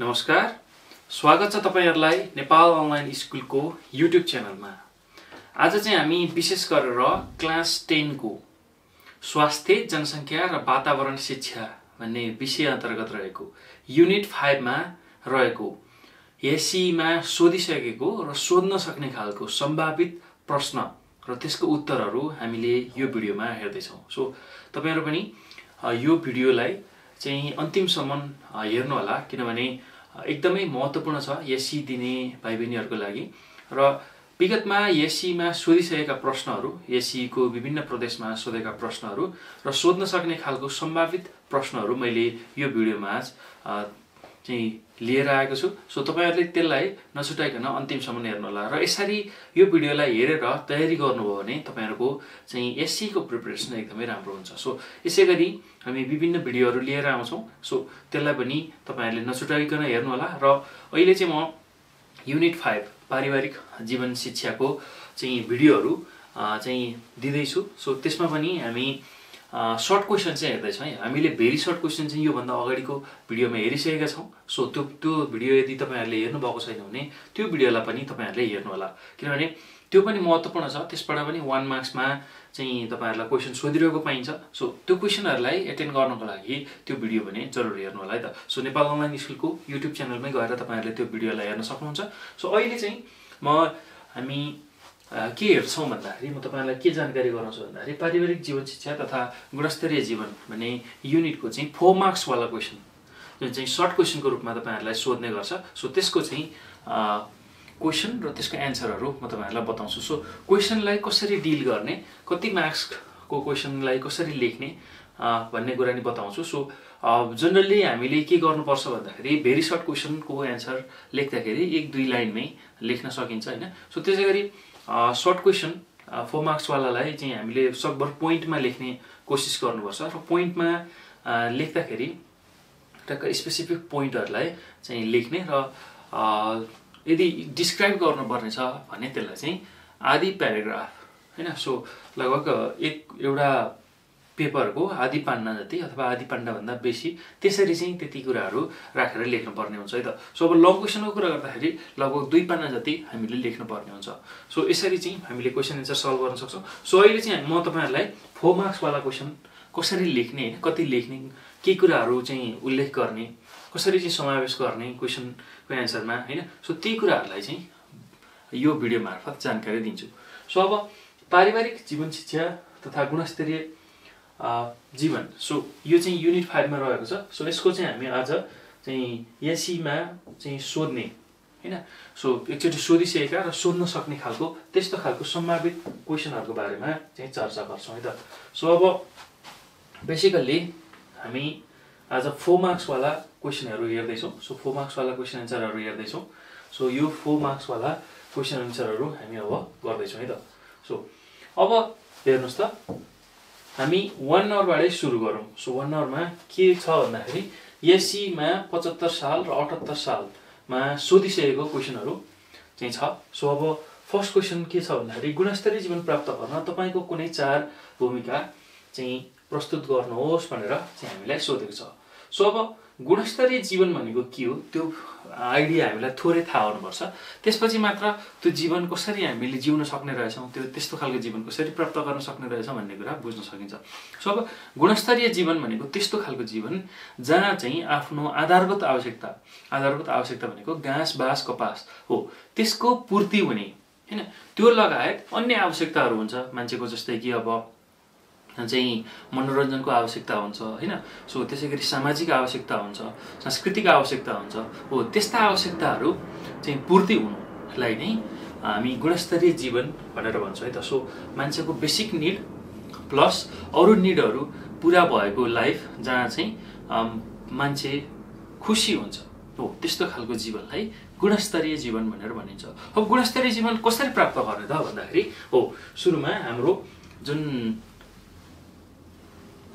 नमस्कार। स्वागत छ तपाईँहरूलाई नेपाल अनलाइन स्कुलको युट्युब च्यानलमा। आज चाहिँ हामी विशेष गरेर क्लास टेनको स्वास्थ्य जनसङ्ख्या र वातावरण शिक्षा भन्ने विषय अन्तर्गत रहेको युनिट फाइभमा रहेको एसीमा सोधिसकेको र सोध्न सक्ने खालको सम्भावित प्रश्न र त्यसको उत्तरहरू हामीले यो भिडियोमा हेर्दैछौँ। सो तपाईँहरू पनि यो भिडियोलाई चाहिँ अन्तिमसम्म हेर्नुहोला किनभने एकदमै महत्त्वपूर्ण छ एसी दिने भाइ बहिनीहरूको लागि। र विगतमा एसीमा सोधिसकेका प्रश्नहरू एसीको विभिन्न प्रदेशमा सोधेका प्रश्नहरू र सोध्न सक्ने खालको सम्भावित प्रश्नहरू मैले यो भिडियोमा चाहिँ लिएर आएको छु। सो तपाईँहरूले त्यसलाई नछुटाइकन अन्तिमसम्म हेर्नुहोला र यसरी यो भिडियोलाई हेरेर तयारी गर्नुभयो भने तपाईँहरूको चाहिँ एससीको प्रिपरेसन एकदमै राम्रो हुन्छ। सो यसै गरी हामी विभिन्न भिडियोहरू लिएर आउँछौँ। सो त्यसलाई पनि तपाईँहरूले नछुटाइकन हेर्नुहोला र अहिले चाहिँ म युनिट फाइभ पारिवारिक जीवन शिक्षाको चाहिँ भिडियोहरू चाहिँ दिँदैछु। सो त्यसमा पनि हामी सर्ट क्वेसन चाहिँ हेर्दैछौँ है। हामीले भेरी सर्ट क्वेसन चाहिँ योभन्दा अगाडिको भिडियोमा हेरिसकेका छौँ। सो त्यो त्यो भिडियो यदि तपाईँहरूले हेर्नुभएको छैन भने त्यो भिडियोलाई पनि तपाईँहरूले हेर्नुहोला। किनभने त्यो पनि महत्त्वपूर्ण छ। त्यसबाट पनि वान मार्क्समा चाहिँ तपाईँहरूलाई क्वेसन सोधिरहेको पाइन्छ। सो त्यो क्वेसनहरूलाई एटेन्ड गर्नको लागि त्यो भिडियो भने जरुर हेर्नु होला है त। सो नेपाल अनलाइन स्कुलको युट्युब च्यानलमै गएर तपाईँहरूले त्यो भिडियोलाई हेर्न सक्नुहुन्छ। सो अहिले चाहिँ म हामी के हेर्छौँ भन्दाखेरि म तपाईँलाई के जानकारी गराउँछु भन्दाखेरि पारिवारिक जीवन शिक्षा तथा गुणस्तरीय जीवन भन्ने युनिटको चाहिँ फोर मार्क्सवाला क्वेसन जुन चाहिँ सर्ट क्वेसनको रूपमा तपाईँहरूलाई सोध्ने गर्छ। सो त्यसको चाहिँ क्वेसन र त्यसको एन्सरहरू म तपाईँहरूलाई बताउँछु। सो क्वेसनलाई कसरी डिल गर्ने कति मार्क्सको क्वेसनलाई कसरी लेख्ने भन्ने कुरा नि बताउँछु। सो जनरली हामीले के गर्नुपर्छ भन्दाखेरि भेरी सर्ट क्वेसनको एन्सर लेख्दाखेरि एक दुई लाइनमै लेख्न सकिन्छ होइन? सो त्यसै गरी सर्ट क्वेसन फोर मार्क्सवालालाई चाहिँ हामीले सकभर पोइन्टमा लेख्ने कोसिस गर्नुपर्छ र पोइन्टमा लेख्दाखेरि टक्क स्पेसिफिक पोइन्टहरूलाई चाहिँ लेख्ने र यदि डिस्क्राइब गर्नुपर्ने छ भने त्यसलाई चाहिँ आधी प्याराग्राफ होइन? सो लगभग एक एउटा पेपरको आधी पान्ना जति अथवा आधी पान्नाभन्दा बेसी त्यसरी चाहिँ त्यति कुराहरू राखेर लेख्नुपर्ने हुन्छ है त? सो अब लङ क्वेसनको कुरा गर्दाखेरि लगभग दुई पान्ना जति हामीले लेख्नुपर्ने हुन्छ। सो यसरी चाहिँ हामीले क्वेसन एन्सर सल्भ गर्न सक्छौँ। सो अहिले चाहिँ म तपाईँहरूलाई फोर मार्क्सवाला क्वेसन कसरी लेख्ने होइन कति लेख्ने के कुराहरू चाहिँ उल्लेख गर्ने कसरी चाहिँ समावेश गर्ने क्वेसनको एन्सरमा होइन? सो त्यही कुराहरूलाई चाहिँ यो भिडियो मार्फत जानकारी दिन्छु। सो अब पारिवारिक जीवन शिक्षा तथा गुणस्तरीय जीवन। सो यो चाहिँ युनिट फाइभमा रहेको छ। सो यसको चाहिँ हामी आज चाहिँ एसीमा चाहिँ सोध्ने होइन? सो एकचोटि सोधिसकेका र सोध्न सक्ने खालको त्यस्तो खालको सम्भावित क्वेसनहरूको बारेमा चाहिँ चर्चा गर्छौँ है त? सो अब बेसिकल्ली हामी आज फोर मार्क्सवाला क्वेसनहरू हेर्दैछौँ। सो फोर मार्क्सवाला क्वेसन एन्सरहरू हेर्दैछौँ। सो यो फोर मार्क्सवाला क्वेसन एन्सरहरू हामी अब गर्दैछौँ है त? सो अब हेर्नुहोस् त। हामी वान आवरबाटै सुरु गरौँ। सो वान आवरमा के छ भन्दाखेरि एसीमा पचहत्तर साल र अठहत्तर सालमा सोधिसकेको क्वेसनहरू चाहिँ छ। सो अब फर्स्ट क्वेसन के छ भन्दाखेरि गुणस्तरीय जीवन प्राप्त गर्न तपाईँको कुनै चार भूमिका चाहिँ प्रस्तुत गर्नुहोस् भनेर चाहिँ हामीलाई सोधेको छ। सो अब गुणस्तरीय जीवन भनेको के हो? त्यो आइडिया हामीलाई थोरै थाहा हुनुपर्छ। त्यसपछि मात्र त्यो जीवन कसरी हामीले जिउन सक्ने रहेछौँ त्यो त्यस्तो खालको जीवन कसरी प्राप्त गर्न सक्ने रहेछ भन्ने कुरा बुझ्न सकिन्छ। सो अब गुणस्तरीय जीवन भनेको त्यस्तो खालको जीवन जहाँ चाहिँ आफ्नो आधारभूत आवश्यकता आधारभूत आवश्यकता भनेको घाँस बाँस कपास हो। त्यसको पूर्ति हुने होइन? त्यो लगायत अन्य आवश्यकताहरू हुन्छ। मान्छेको जस्तै कि अब चाहिँ मनोरञ्जनको आवश्यकता हुन्छ होइन? सो त्यसै गरी सामाजिक आवश्यकता हुन्छ सांस्कृतिक आवश्यकता हुन्छ हो त्यस्ता आवश्यकताहरू चाहिँ पूर्ति हुनुलाई नै हामी गुणस्तरीय जीवन भनेर भन्छौँ है त? सो मान्छेको बेसिक निड प्लस अरू निडहरू पुरा भएको लाइफ जहाँ चाहिँ मान्छे खुसी हुन्छ हो त्यस्तो खालको जीवनलाई गुणस्तरीय जीवन भनेर भनिन्छ। अब गुणस्तरीय जीवन कसरी प्राप्त गर्ने त भन्दाखेरि हो सुरुमा हाम्रो जुन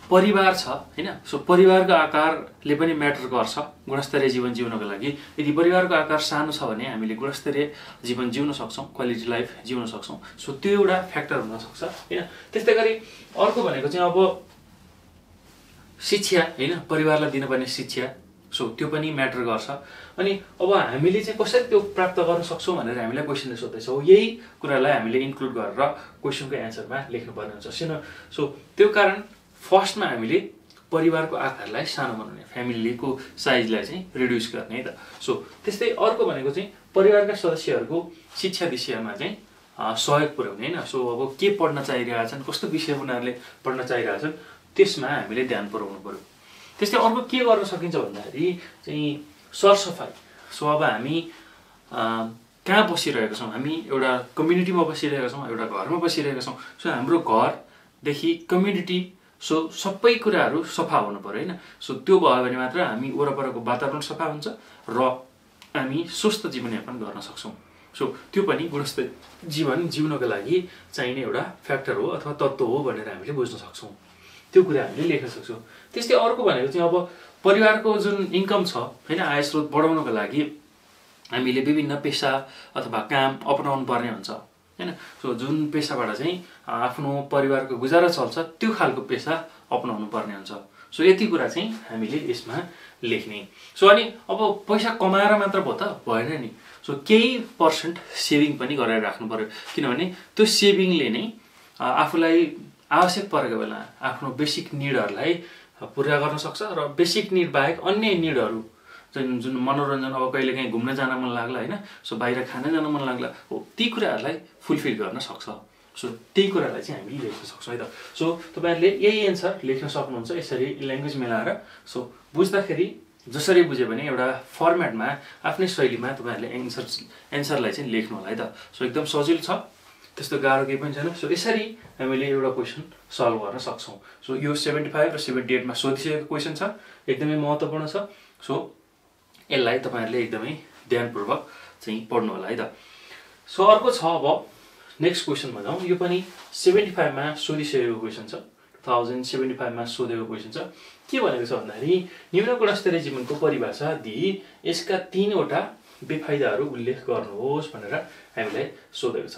परिवार छ होइन? सो परिवारको आकारले पनि म्याटर गर्छ गुणस्तरीय जीवन जिउनको लागि। यदि परिवारको आकार सानो छ भने हामीले गुणस्तरीय जीवन जिउन सक्छौँ क्वालिटी लाइफ जिउन सक्छौँ। सो त्यो एउटा फ्याक्टर हुनसक्छ होइन? त्यस्तै गरी अर्को भनेको चाहिँ अब शिक्षा होइन? परिवारलाई दिनुपर्ने शिक्षा सो त्यो पनि म्याटर गर्छ। अनि अब हामीले चाहिँ कसरी त्यो प्राप्त गर्न सक्छौँ भनेर हामीलाई क्वेसनले सोध्दैछौँ। यही कुरालाई हामीले इन्क्लुड गरेर क्वेसनको एन्सरमा लेख्नुपर्ने हुन्छ। सिन सो त्यो कारण फर्स्टमा हामीले परिवारको आकारलाई सानो बनाउने फ्यामिलीको साइजलाई चाहिँ रिड्युस गर्ने है त। सो त्यस्तै अर्को भनेको चाहिँ परिवारका सदस्यहरूको शिक्षा विषयमा चाहिँ सहयोग पुर्याउने होइन। सो अब के पढ्न चाहिरहेका छन् कस्तो विषय उनीहरूले पढ्न चाहिरहेका छन् त्यसमा हामीले ध्यान पुऱ्याउनु पऱ्यो त्यस्तै अर्को के गर्न सकिन्छ भन्दाखेरि चाहिँ सरसफाइ सो अब हामी कहाँ बसिरहेका छौँ? हामी एउटा कम्युनिटीमा बसिरहेका छौँ एउटा घरमा बसिरहेका छौँ। सो हाम्रो घरदेखि कम्युनिटी सो सबै कुराहरू सफा हुनु पऱ्यो होइन? सो त्यो भयो भने मात्र हामी वरपरको वातावरण सफा हुन्छ र हामी स्वस्थ जीवनयापन गर्न सक्छौँ। सो त्यो पनि गुणस्तर जीवन जिउनको लागि चाहिने एउटा फ्याक्टर हो अथवा तत्त्व हो भनेर हामीले बुझ्न सक्छौँ। त्यो कुरा हामीले लेख्न सक्छौँ। त्यस्तै अर्को भनेको चाहिँ अब परिवारको जुन इन्कम छ होइन? आय स्रोत बढाउनको लागि हामीले विभिन्न पेसा अथवा काम अपनाउनु पर्ने हुन्छ होइन? सो जुन पेसाबाट चाहिँ आफ्नो परिवारको गुजारा चल्छ त्यो खालको पेसा अपनाउनु पर्ने हुन्छ। सो यति कुरा चाहिँ हामीले यसमा लेख्ने। सो अनि अब पैसा कमाएर मात्र भयो त भएन नि। सो केही पर्सेन्ट सेभिङ पनि गरेर राख्नु पऱ्यो किनभने त्यो सेभिङले नै आफूलाई आवश्यक परेको बेला आफ्नो बेसिक निडहरूलाई पुरा गर्न सक्छ र बेसिक निड बाहेक अन्य निडहरू जुन जुन मनोरञ्जन अब कहिले काहीँ घुम्न जान मन लाग्ला होइन? सो बाहिर खान जान मन लाग्ला हो ती कुराहरूलाई फुलफिल गर्न सक्छ। सो त्यही कुरालाई चाहिँ हामीले लेख्न सक्छौँ है त। सो तपाईँहरूले यही एन्सर लेख्न सक्नुहुन्छ यसरी ल्याङ्ग्वेज मिलाएर। सो बुझ्दाखेरि जसरी बुझ्यो भने एउटा फर्मेटमा आफ्नै शैलीमा तपाईँहरूले एन्सर एन्सरलाई चाहिँ लेख्नु होला है त। सो एकदम सजिलो छ। त्यस्तो गाह्रो केही पनि छैन। सो यसरी हामीले एउटा क्वेसन सल्भ गर्न सक्छौँ। सो यो सेभेन्टी फाइभ र सेभेन्टी एटमा सोधिसकेको क्वेसन छ। एकदमै महत्त्वपूर्ण छ। सो यसलाई तपाईँहरूले एकदमै ध्यानपूर्वक चाहिँ पढ्नु होला है त। सो अर्को छ अब नेक्स्ट क्वेसनमा जाउँ यो पनि सेभेन्टी फाइभमा सोधिसकेको क्वेसन छ टु थाउजन्ड सेभेन्टी फाइभमा सोधेको क्वेसन छ। के भनेको छ भन्दाखेरि न्यून गुणस्तरीय जीवनको परिभाषा दिई यसका तिनवटा बेफाइदाहरू उल्लेख गर्नुहोस् भनेर हामीलाई सोधेको छ।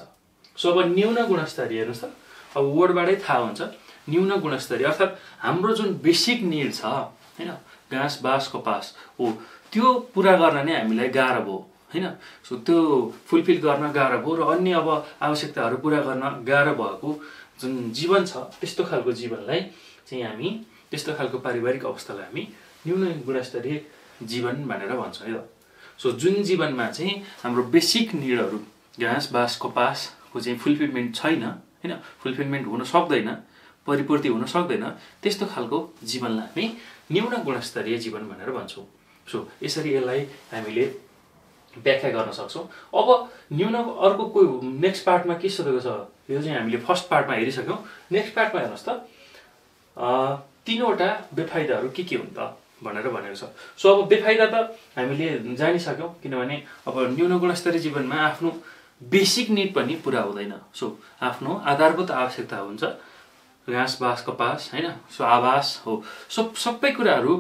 सो अब न्यून गुणस्तरीय हेर्नुहोस् त। अब वर्डबाटै थाहा हुन्छ न्यून गुणस्तरीय अर्थात् हाम्रो जुन बेसिक निड छ होइन घाँस बाँस कपास हो त्यो पुरा गर्न नै हामीलाई गाह्रो भयो। होइन? सो त्यो फुलफिल गर्न गाह्रो भयो र अन्य अब आवश्यकताहरू पुरा गर्न गाह्रो भएको जुन जीवन छ त्यस्तो खालको जीवनलाई चाहिँ हामी त्यस्तो खालको पारिवारिक अवस्थालाई हामी न्यून गुणस्तरीय जीवन भनेर भन्छौँ है त? सो जुन जीवनमा चाहिँ हाम्रो बेसिक निडहरू घाँस बाँस कपासको चाहिँ फुलफिलमेन्ट छैन होइन? फुलफिलमेन्ट हुन सक्दैन परिपूर्ति हुन सक्दैन त्यस्तो खालको जीवनलाई हामी न्यून गुणस्तरीय जीवन भनेर भन्छौँ। सो यसरी यसलाई हामीले व्याख्या गर्न सक्छौँ। अब न्यून अर्को कोही नेक्स्ट पार्टमा के सोधेको छ यो चाहिँ हामीले फर्स्ट पार्टमा हेरिसक्यौँ। नेक्स्ट पार्टमा हेर्नुहोस् त तिनवटा बेफाइदाहरू के के हुन् त भनेर भनेको छ। सो अब बेफाइदा त हामीले जानिसक्यौँ किनभने अब न्यून गुणस्तरीय जीवनमा आफ्नो बेसिक निड पनि पुरा हुँदैन। सो आफ्नो आधारभूत आवश्यकता हुन्छ। घाँस बाँस कपास होइन? सो आवास हो। सब सबै कुराहरू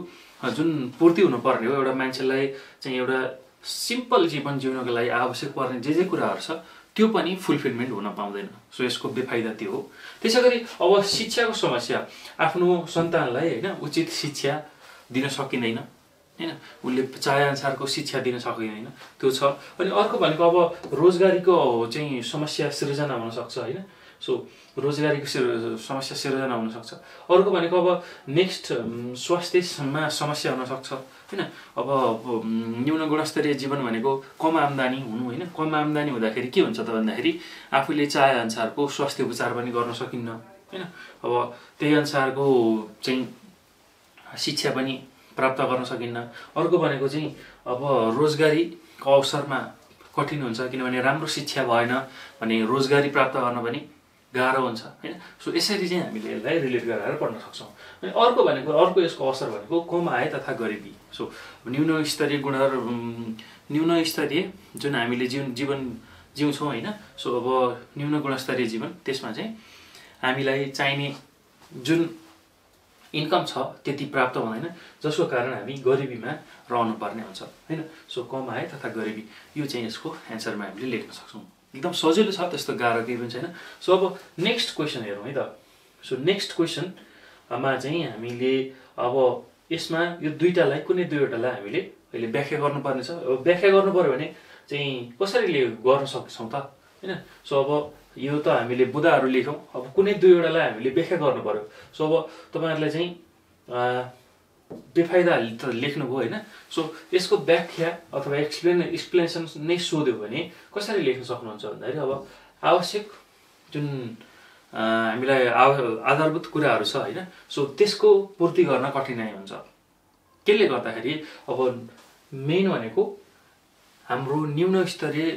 जुन पूर्ति हुनुपर्ने हो एउटा मान्छेलाई चाहिँ एउटा सिम्पल जीवन जिउनको लागि आवश्यक पर्ने जे जे कुराहरू छ त्यो पनि फुलफिलमेन्ट हुन पाउँदैन। सो यसको बेफाइदा त्यो हो। त्यसै गरी अब शिक्षाको समस्या। आफ्नो सन्तानलाई होइन उचित शिक्षा दिन सकिँदैन। होइन उसले चाहेअनुसारको शिक्षा दिन सकिँदैन। त्यो छ। अनि अर्को भनेको अब रोजगारीको चाहिँ समस्या सिर्जना हुनसक्छ होइन। सो रोजगारीको समस्या सिर्जना हुनसक्छ। अर्को भनेको अब नेक्स्ट स्वास्थ्यमा समस्या हुनसक्छ। होइन? अब न्यून गुणस्तरीय जीवन भनेको कम आम्दानी हुनु होइन? कम आम्दानी हुँदाखेरि के हुन्छ त भन्दाखेरि आफूले चाहेअनुसारको स्वास्थ्य उपचार पनि गर्न सकिन्न होइन? अब त्यही अनुसारको चाहिँ शिक्षा पनि प्राप्त गर्न सकिन्न। अर्को भनेको चाहिँ अब रोजगारीको अवसरमा कठिन हुन्छ किनभने राम्रो शिक्षा भएन भने रोजगारी प्राप्त गर्न पनि गाह्रो हुन्छ होइन? सो यसरी चाहिँ हामीले यसलाई रिलेट गराएर पढ्न सक्छौँ। अनि अर्को भनेको अर्को यसको असर भनेको कम आय तथा गरिबी। सो न्यून स्तरीय गुणहरू न्यून स्तरीय जुन हामीले जीवन जीवन जिउँछौँ होइन सो अब न्यून गुणस्तरीय जीवन त्यसमा चाहिँ हामीलाई चाहिने जुन इन्कम छ त्यति प्राप्त हुँदैन जसको कारण हामी गरिबीमा रहनु पर्ने हुन्छ होइन? सो कम आय तथा गरिबी यो चाहिँ यसको एन्सरमा हामीले लेख्न सक्छौँ। एकदम सजिलो छ त्यस्तो गाह्रो केही पनि छैन। सो अब नेक्स्ट क्वेसन हेरौँ है त। सो नेक्स्ट क्वेसनमा चाहिँ हामीले अब यसमा यो दुईवटालाई कुनै दुईवटालाई हामीले अहिले व्याख्या गर्नुपर्ने छ अब व्याख्या गर्नु पऱ्यो भने चाहिँ कसरी गर्न सक्छौँ त? होइन? सो अब यो त हामीले बुदाहरू लेख्यौँ अब कुनै दुईवटालाई हामीले व्याख्या गर्नु पऱ्यो सो अब तपाईँहरूलाई चाहिँ बेफाइदा त लेख्नुभयो होइन? सो यसको व्याख्या अथवा एक्सप्लेन एक्सप्लेनेसन नै सोध्यो भने कसरी लेख्न सक्नुहुन्छ भन्दाखेरि अब आवश्यक जुन हामीलाई आधारभूत कुराहरू छ होइन? सो त्यसको पूर्ति गर्न कठिनाइ हुन्छ। त्यसले गर्दाखेरि अब मेन भनेको हाम्रो न्यून स्तरीय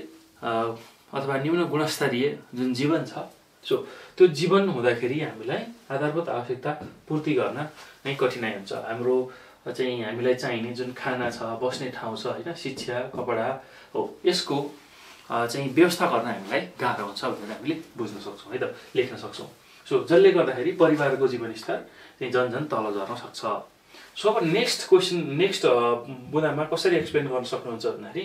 अथवा न्यून गुणस्तरीय जुन जीवन छ सो त्यो जीवन हुँदाखेरि हामीलाई आधारभूत आवश्यकता पूर्ति गर्न नै कठिनाइ हुन्छ। हाम्रो चाहिँ हामीलाई चाहिने जुन खाना छ बस्ने ठाउँ छ होइन? शिक्षा कपडा हो। यसको चाहिँ व्यवस्था गर्न हामीलाई गाह्रो हुन्छ भनेर हामीले बुझ्न सक्छौँ है त? लेख्न सक्छौँ। सो जसले गर्दाखेरि परिवारको जीवनस्तर चाहिँ झन् झन् तल झर्न सक्छ। सो अब नेक्स्ट क्वेसन नेक्स्ट बुदामा कसरी एक्सप्लेन गर्न सक्नुहुन्छ भन्दाखेरि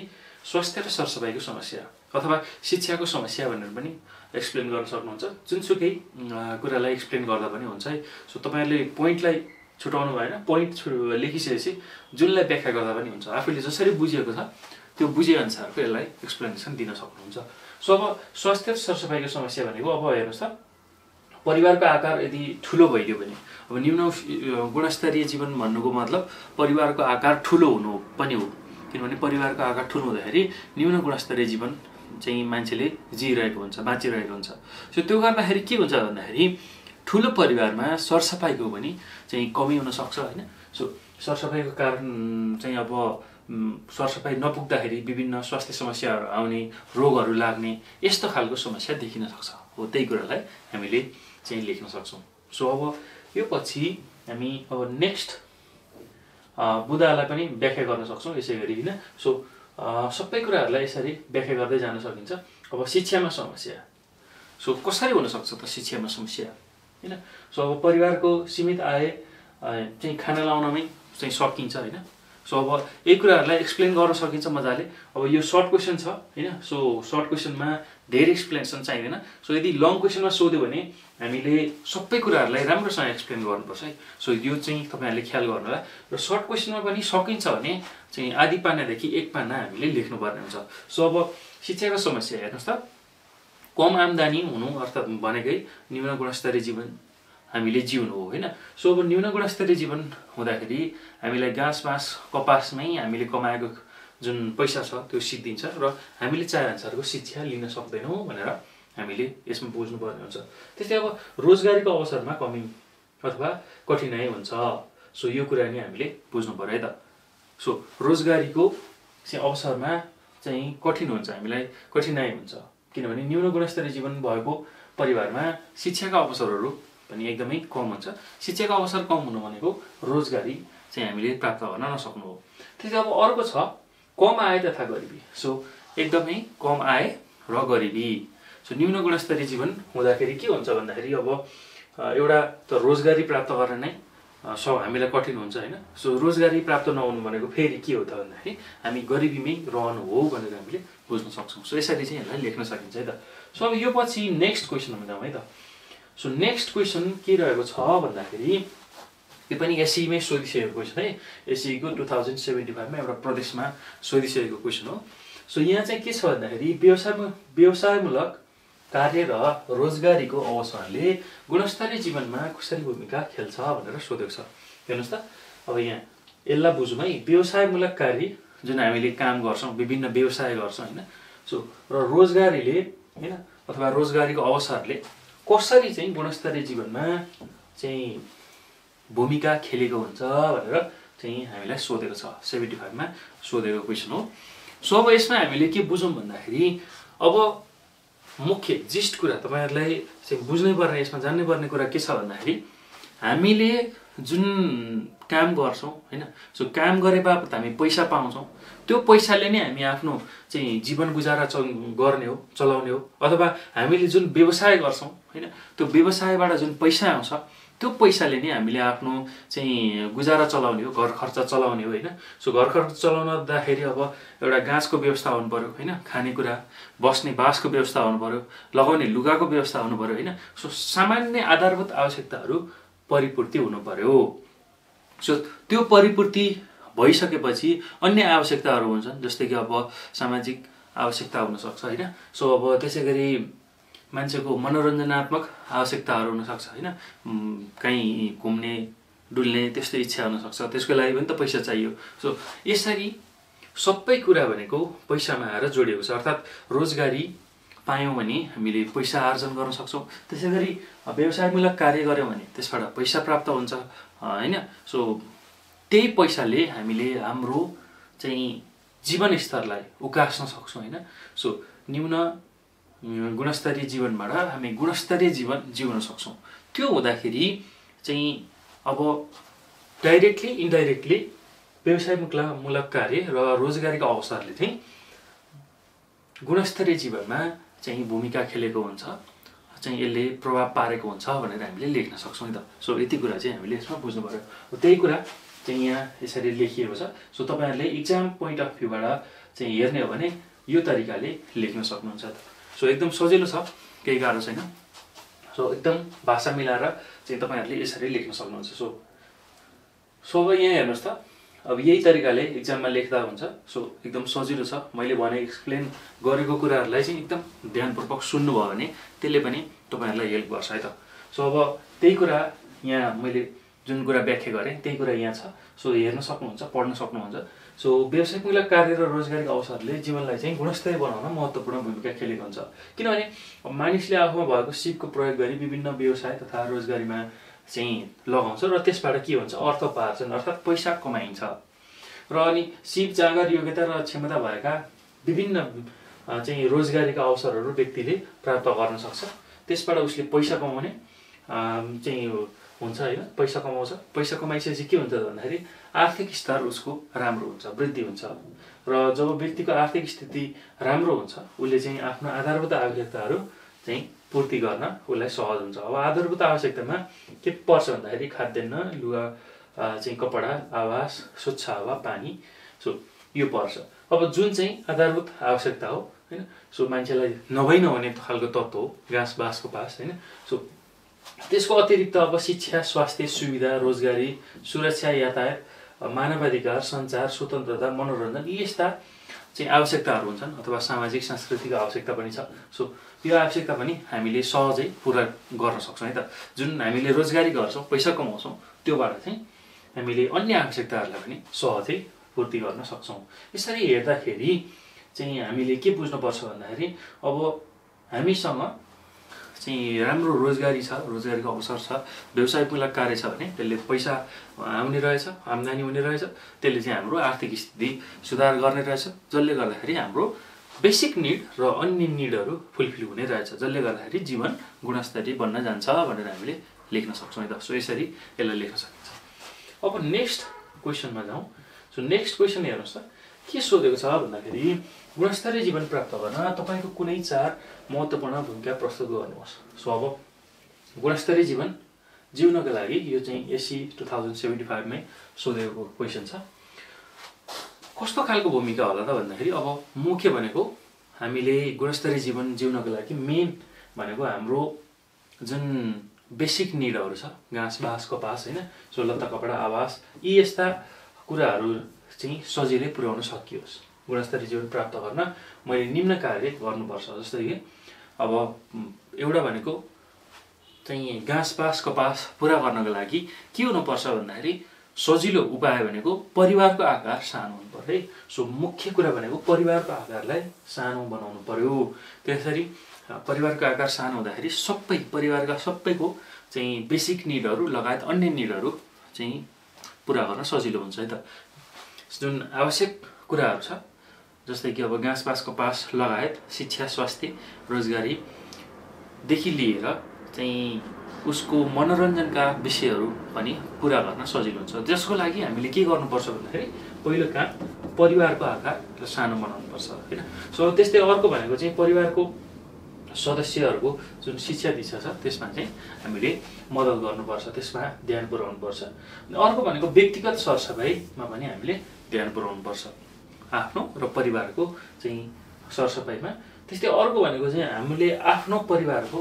स्वास्थ्य र सरसफाइको समस्या अथवा शिक्षाको समस्या भनेर पनि एक्सप्लेन गर्न सक्नुहुन्छ। जुनसुकै कुरालाई एक्सप्लेन गर्दा पनि हुन्छ है? सो तपाईँहरूले पोइन्टलाई छुट्याउनु भएन पोइन्ट लेखिसकेपछि जुनलाई व्याख्या गर्दा पनि हुन्छ। आफूले जसरी बुझेको छ त्यो बुझेअनुसारको यसलाई एक्सप्लेनेसन दिन सक्नुहुन्छ। सो अब स्वास्थ्य सरसफाइको समस्या भनेको अब हेर्नुहोस् त। परिवारको आकार यदि ठुलो भइदियो भने अब न्यून गुणस्तरीय जीवन भन्नुको मतलब परिवारको आकार ठुलो हुनु पनि हो। किनभने परिवारको आकार ठुलो हुँदाखेरि न्यून गुणस्तरीय जीवन चाहिँ मान्छेले जिइरहेको हुन्छ बाँचिरहेको हुन्छ। सो त्यो गर्दाखेरि के हुन्छ भन्दाखेरि ठुलो परिवारमा सरसफाइको पनि चाहिँ कमी हुनसक्छ होइन? सो सरसफाइको कारण चाहिँ अब सरसफाइ नपुग्दाखेरि विभिन्न स्वास्थ्य समस्याहरू आउने रोगहरू लाग्ने यस्तो खालको समस्या देखिन सक्छ। हो त्यही कुरालाई हामीले चाहिँ लेख्न सक्छौँ। सो अब यो पछि हामी अब नेक्स्ट बुदालाई पनि व्याख्या गर्न सक्छौँ यसै गरी होइन। सो सबै कुराहरूलाई यसरी व्याख्या गर्दै जान सकिन्छ। अब शिक्षामा समस्या। सो कसरी हुनसक्छ त शिक्षामा समस्या? होइन? सो अब परिवारको सीमित आय चाहिँ खाना लाउनमै चाहिँ सकिन्छ होइन? सो अब यही कुराहरूलाई एक्सप्लेन गर्न सकिन्छ मजाले। अब यो सर्ट क्वेसन छ होइन? सो सर्ट क्वेसनमा धेरै एक्सप्लेनेसन चाहिँदैन। सो यदि लङ क्वेसनमा सोध्यो भने हामीले सबै कुराहरूलाई राम्रोसँग एक्सप्लेन गर्नुपर्छ है। सो यो चाहिँ तपाईँहरूले ख्याल गर्नु होला र सर्ट क्वेसनमा पनि सकिन्छ भने चाहिँ आधी पानादेखि एक पाना हामीले लेख्नुपर्ने हुन्छ। सो अब शिक्षाको समस्या हेर्नुहोस् त। कम आम्दानी हुनु अर्थात् भनेकै न्यून गुणस्तरीय जीवन हामीले जिउनु हो होइन? सो अब न्यून गुणस्तरीय जीवन हुँदाखेरि हामीलाई घाँस बाँस कपासमै हामीले कमाएको जुन पैसा छ त्यो सिद्धिन्छ र हामीले चाहेअनुसारको शिक्षा लिन सक्दैनौँ भनेर हामीले यसमा बुझ्नुपर्ने हुन्छ। त्यस्तै अब रोजगारीको अवसरमा कमी अथवा कठिनाइ हुन्छ। सो यो कुरा नि हामीले बुझ्नु पऱ्यो है त। सो रोजगारीको चाहिँ अवसरमा चाहिँ कठिन हुन्छ हामीलाई कठिनाइ हुन्छ। किनभने न्यून गुणस्तरीय जीवन भएको परिवारमा शिक्षाका अवसरहरू पनि एकदमै कम हुन्छ। शिक्षाको अवसर कम हुनु भनेको रोजगारी चाहिँ हामीले प्राप्त गर्न नसक्नु हो। त्यस्तै अब अर्को छ कम आय तथा गरिबी। सो एकदमै कम आय र गरिबी। सो न्यून गुणस्तरीय जीवन हुँदाखेरि के हुन्छ भन्दाखेरि अब एउटा त रोजगारी प्राप्त गर्न नै स हामीलाई कठिन हुन्छ होइन। सो रोजगारी प्राप्त नहुनु भनेको फेरि के हो त भन्दाखेरि हामी गरिबीमै रहनु हो भनेर हामीले बुझ्न सक्छौँ। सो यसरी चाहिँ यसलाई लेख्न सकिन्छ है त। सो अब यो पछि नेक्स्ट क्वेसनमा जाउँ है त। सो नेक्स्ट क्वेसन के रहेको छ भन्दाखेरि यो पनि एससीमै सोधिसकेको क्वेसन है। एससीको टु थाउजन्ड सेभेन्टी फाइभमा एउटा प्रदेशमा सोधिसकेको क्वेसन हो। सो यहाँ चाहिँ के छ भन्दाखेरि व्यवसाय व्यवसायमूलक कार्य र रोजगारीको अवसरले गुणस्तरीय जीवनमा कसरी भूमिका खेल्छ भनेर सोधेको छ। हेर्नुहोस् त अब यहाँ यसलाई बुझौँ है। व्यवसायमूलक कार्य जुन हामीले काम गर्छौँ विभिन्न व्यवसाय गर्छौँ होइन? सो र रोजगारीले होइन? अथवा रोजगारीको अवसरले कसरी चाहिँ गुणस्तरीय जीवनमा चाहिँ भूमिका खेलेको हुन्छ भनेर चाहिँ हामीलाई सोधेको छ। सेभेन्टी फाइभमा सोधेको क्वेसन हो। सो अब यसमा हामीले के बुझौँ भन्दाखेरि अब मुख्य जिस्ट कुरा तपाईँहरूलाई चाहिँ बुझ्नै पर्ने यसमा जान्नै पर्ने कुरा के छ भन्दाखेरि हामीले जुन काम गर्छौँ होइन? सो काम गरे बापत हामी पैसा पाउँछौँ। त्यो पैसाले नै हामी आफ्नो चाहिँ जीवन गुजारा च गर्ने हो चलाउने हो। अथवा हामीले जुन व्यवसाय गर्छौँ होइन? त्यो व्यवसायबाट जुन पैसा आउँछ त्यो पैसाले नै हामीले आफ्नो चाहिँ गुजारा चलाउने हो घर खर्च चलाउने हो होइन? सो घर खर्च चलाउँदाखेरि अब एउटा गाँसको व्यवस्था हुनु पऱ्यो होइन? खानेकुरा बस्ने बाँसको व्यवस्था हुनु पऱ्यो लगाउने लुगाको व्यवस्था हुनु पऱ्यो होइन? सो सामान्य आधारभूत आवश्यकताहरू परिपूर्ति हुनु पऱ्यो सो त्यो परिपूर्ति भइसकेपछि अन्य आवश्यकताहरू हुन्छन् जस्तै कि अब सामाजिक आवश्यकता हुनसक्छ होइन? सो अब त्यसै गरी मान्छेको मनोरञ्जनात्मक आवश्यकताहरू हुनसक्छ होइन? कहीँ घुम्ने डुल्ने त्यस्तो इच्छा हुनसक्छ। त्यसको लागि पनि त पैसा चाहियो। सो यसरी सबै कुरा भनेको पैसामा आएर जोडिएको छ। अर्थात् रोजगारी पायौँ भने हामीले पैसा आर्जन गर्न सक्छौँ। त्यसै गरी व्यवसायमूलक कार्य गऱ्यौँ भने त्यसबाट पैसा प्राप्त हुन्छ होइन? सो त्यही पैसाले हामीले हाम्रो चाहिँ जीवनस्तरलाई उकास्न सक्छौँ होइन? सो न्यून गुणस्तरीय जीवनबाट हामी गुणस्तरीय जीवन जिउन सक्छौँ। त्यो हुँदाखेरि चाहिँ अब डाइरेक्टली इन्डाइरेक्टली व्यवसायमुलक मूलक कार्य र रोजगारीको अवसरले चाहिँ गुणस्तरीय जीवनमा चाहिँ भूमिका खेलेको हुन्छ चाहिँ यसले प्रभाव पारेको हुन्छ भनेर हामीले लेख्न सक्छौँ नि त। सो यति कुरा चाहिँ हामीले यसमा बुझ्नु पऱ्यो त्यही कुरा चाहिँ यहाँ यसरी लेखिएको छ। सो तपाईँहरूले इक्जाम पोइन्ट अफ भ्यूबाट चाहिँ हेर्ने हो भने यो तरिकाले लेख्न सक्नुहुन्छ त। सो एकदम सजिलो छ केही गाह्रो छैन। सो एकदम भाषा मिलाएर चाहिँ तपाईँहरूले यसरी लेख्न सक्नुहुन्छ। सो सो अब यहाँ हेर्नुहोस् त। अब यही तरिकाले इक्जाममा लेख्दा हुन्छ। सो एकदम सजिलो छ। मैले भने एक्सप्लेन गरेको कुराहरूलाई चाहिँ एकदम ध्यानपूर्वक सुन्नुभयो भने त्यसले पनि तपाईँहरूलाई हेल्प गर्छ है त। सो अब त्यही कुरा यहाँ मैले जुन कुरा व्याख्या गरेँ त्यही कुरा यहाँ छ। सो हेर्न सक्नुहुन्छ पढ्न सक्नुहुन्छ। सो व्यवसायिकमूलक कार्य र रोजगारीको अवसरले जीवनलाई चाहिँ गुणस्तरीय बनाउन महत्त्वपूर्ण भूमिका खेलेको हुन्छ। किनभने मानिसले आफूमा भएको सिपको प्रयोग गरी विभिन्न व्यवसाय तथा रोजगारीमा चाहिँ लगाउँछ र त्यसबाट के हुन्छ? अर्थोपार्जन अर्थात् पैसा कमाइन्छ। र अनि सिप जाँगर योग्यता र क्षमता भएका विभिन्न चाहिँ रोजगारीका अवसरहरू व्यक्तिले प्राप्त गर्न सक्छ। त्यसबाट उसले पैसा कमाउने चाहिँ हुन्छ होइन? पैसा कमाउँछ। पैसा कमाइसकेपछि के हुन्छ भन्दाखेरि आर्थिक स्तर उसको राम्रो हुन्छ वृद्धि हुन्छ। र जब व्यक्तिको आर्थिक स्थिति राम्रो हुन्छ उसले चाहिँ आफ्नो आधारभूत आवश्यकताहरू चाहिँ पूर्ति गर्न उसलाई सहज हुन्छ। अब आधारभूत आवश्यकतामा के पर्छ भन्दाखेरि खाद्यान्न लुगा चाहिँ कपडा आवास स्वच्छ हावा पानी सो यो पर्छ। अब जुन चाहिँ आधारभूत आवश्यकता हो होइन सो मान्छेलाई नभई नहुने खालको तत्त्व हो घाँस बाँसको पास होइन सो त्यसको अतिरिक्त अब शिक्षा स्वास्थ्य सुविधा रोजगारी सुरक्षा यातायात मानवाधिकार सञ्चार स्वतन्त्रता मनोरञ्जन यी यस्ता चाहिँ आवश्यकताहरू हुन्छन् अथवा सामाजिक सांस्कृतिक आवश्यकता पनि छ। सो यो आवश्यकता पनि हामीले सहजै पुरा गर्न सक्छौँ है त? जुन हामीले रोजगारी गर्छौँ पैसा कमाउँछौँ त्योबाट चाहिँ हामीले अन्य आवश्यकताहरूलाई पनि सहजै पूर्ति गर्न सक्छौँ। यसरी हेर्दाखेरि चाहिँ हामीले के बुझ्नुपर्छ भन्दाखेरि अब हामीसँग चाहिँ राम्रो रोजगारी छ रोजगारीको अवसर छ व्यवसायमूलक कार्य छ भने त्यसले पैसा आउने रहेछ आम्दानी हुने रहेछ त्यसले चाहिँ हाम्रो आर्थिक स्थिति सुधार गर्ने रहेछ जसले गर्दाखेरि हाम्रो बेसिक निड र अन्य निडहरू फुलफिल हुने रहेछ जसले गर्दाखेरि जीवन गुणस्तरीय बन्न जान्छ भनेर हामीले लेख्न सक्छौँ है त सो यसरी यसलाई लेख्न सकिन्छ। अब नेक्स्ट क्वेसनमा जाउँ। सो नेक्स्ट क्वेसन हेर्नुहोस् त। के सोधेको छ भन्दाखेरि गुणस्तरीय जीवन प्राप्त गर्न तपाईँको कुनै चार महत्त्वपूर्ण भूमिका प्रस्तुत गर्नुहोस्। सो अब गुणस्तरीय जीवन जिउनको लागि यो चाहिँ एसी टु थाउजन्ड सेभेन्टी फाइभमै सोधेको क्वेसन छ। कस्तो खालको भूमिका होला त भन्दाखेरि अब मुख्य भनेको हामीले गुणस्तरीय जीवन जिउनको लागि मेन भनेको हाम्रो जुन बेसिक निडहरू छ घाँस बाँस कपास होइन? सो लत्ता कपडा आवास यी यस्ता कुराहरू चाहिँ सजिलै पुर्याउन सकियोस्। गुणस्तरीय जीवन प्राप्त गर्न मैले निम्न कार्य गर्नुपर्छ जस्तै कि अब एउटा भनेको चाहिँ घाँस बाँस कपास पुरा गर्नको लागि के हुनुपर्छ भन्दाखेरि सजिलो उपाय भनेको परिवारको आकार सानो हुनु पऱ्यो है। सो मुख्य कुरा भनेको परिवारको आकारलाई सानो बनाउनु पर्यो। त्यसरी परिवारको आकार सानो हुँदाखेरि सबै परिवारका सबैको चाहिँ बेसिक निडहरू लगायत अन्य निडहरू चाहिँ पुरा गर्न सजिलो हुन्छ है त। जुन आवश्यक कुराहरू छ जस्तै कि अब घाँस बाँस कपास लगायत शिक्षा स्वास्थ्य रोजगारीदेखि लिएर चाहिँ उसको मनोरञ्जनका विषयहरू पनि पुरा गर्न सजिलो हुन्छ। त्यसको लागि हामीले के गर्नुपर्छ भन्दाखेरि पहिलो काम परिवारको आकार सानो बनाउनुपर्छ होइन? सो त्यस्तै अर्को भनेको चाहिँ परिवारको सदस्यहरूको जुन शिक्षा दिशा छ त्यसमा चाहिँ हामीले मद्दत गर्नुपर्छ त्यसमा ध्यान पुऱ्याउनुपर्छ अर्को भनेको व्यक्तिगत सरसफाइमा पनि हामीले ध्यान पुऱ्याउनुपर्छ आफ्नो र परिवारको चाहिँ सरसफाइमा। त्यस्तै अर्को भनेको चाहिँ हामीले आफ्नो परिवारको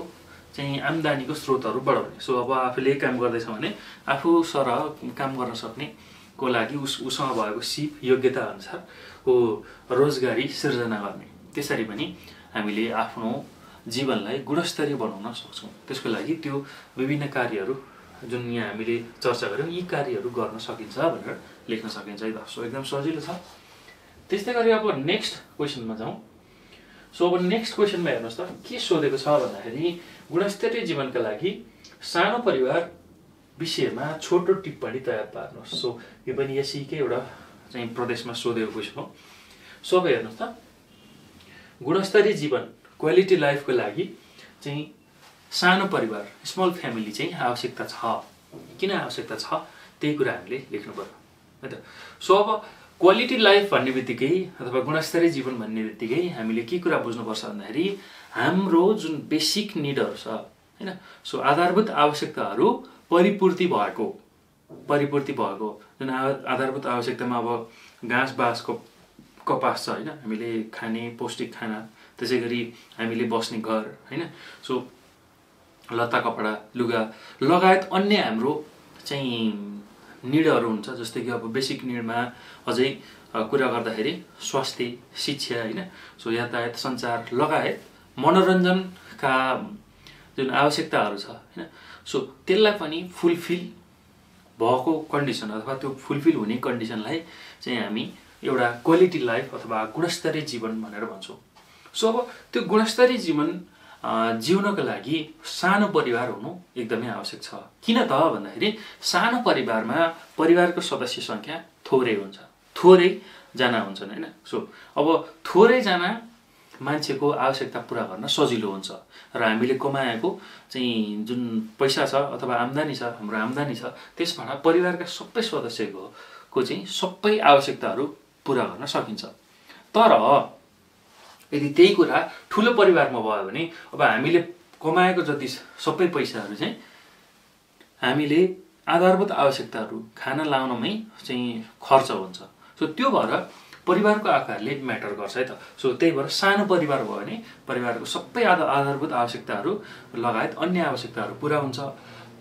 चाहिँ आम्दानीको स्रोतहरू बढाउने। सो अब आफूले काम गर्दैछ भने आफू सरह काम गर्न सक्ने को लागि उस उसँग भएको सिप योग्यता अनुसारको रोजगारी सिर्जना गर्ने। त्यसरी पनि हामीले आफ्नो जीवनलाई गुणस्तरीय बनाउन सक्छौँ। त्यसको लागि त्यो विभिन्न कार्यहरू जुन यहाँ हामीले चर्चा गऱ्यौँ यी कार्यहरू गर्न सकिन्छ भनेर लेख्न सकिन्छ है त सो एकदम सजिलो छ। त्यस्तै गरी अब नेक्स्ट क्वेसनमा जाउँ। सो अब नेक्स्ट क्वेसनमा हेर्नुहोस् त के सोधेको छ भन्दाखेरि गुणस्तरीय जीवनका लागि सानो परिवार विषयमा छोटो टिप्पणी तयार पार्नुहोस्। सो यो पनि यसैकै एउटा चाहिँ प्रदेशमा सोधेको क्वेसन हो। सो अब हेर्नुहोस् त गुणस्तरीय जीवन क्वालिटी लाइफको लागि चाहिँ सानो परिवार स्मल फ्यामिली चाहिँ आवश्यकता छ। किन आवश्यकता छ? त्यही कुरा हामीले लेख्नु पर्यो। है त? सो अब क्वालिटी लाइफ भन्ने बित्तिकै अथवा गुणस्तरीय जीवन भन्ने बित्तिकै हामीले के कुरा बुझ्नुपर्छ भन्दाखेरि हाम्रो जुन बेसिक निडहरू छ होइन? सो आधारभूत आवश्यकताहरू परिपूर्ति भएको परिपूर्ति भएको। जुन आधारभूत आवश्यकतामा अब घाँस बाँसको कपास छ होइन? हामीले खाने पौष्टिक खाना त्यसै गरी हामीले बस्ने घर होइन? सो लत्ता कपडा लुगा लगायत अन्य हाम्रो चाहिँ निडहरू हुन्छ जस्तै कि अब बेसिक निडमा अझै कुरा गर्दाखेरि स्वास्थ्य शिक्षा होइन? सो यातायात सञ्चार लगायत मनोरञ्जनका जुन आवश्यकताहरू छ होइन? सो त्यसलाई पनि फुलफिल भएको कन्डिसन अथवा त्यो फुलफिल हुने कन्डिसनलाई चाहिँ हामी एउटा क्वालिटी लाइफ अथवा गुणस्तरीय जीवन भनेर भन्छौँ। सो अब त्यो गुणस्तरीय जीवन जिउनको लागि सानो परिवार हुनु एकदमै आवश्यक छ। किन त भन्दाखेरि सानो परिवारमा परिवारको सदस्य सङ्ख्या थोरै हुन्छ। थोरै जना हुन्छन् होइन? सो अब थोरैजना मान्छेको आवश्यकता पुरा गर्न सजिलो हुन्छ र हामीले कमाएको चाहिँ जुन पैसा छ अथवा आम्दानी छ हाम्रो आम्दानी छ त्यसबाट परिवारका सबै सदस्यको को चाहिँ सबै आवश्यकताहरू पुरा गर्न सकिन्छ। तर यदि त्यही कुरा ठुलो परिवारमा भयो भने अब हामीले कमाएको जति सबै पैसाहरू चाहिँ हामीले आधारभूत आवश्यकताहरू खाना लाउनमै चाहिँ खर्च हुन्छ। सो त्यो भएर परिवारको आकारले म्याटर गर्छ है त। सो त्यही भएर सानो परिवार भयो भने परिवारको सबै आधा आधारभूत आवश्यकताहरू लगायत अन्य आवश्यकताहरू पुरा हुन्छ।